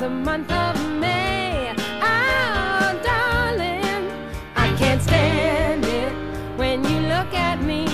the month of May. Oh, darling, I can't stand it when you look at me.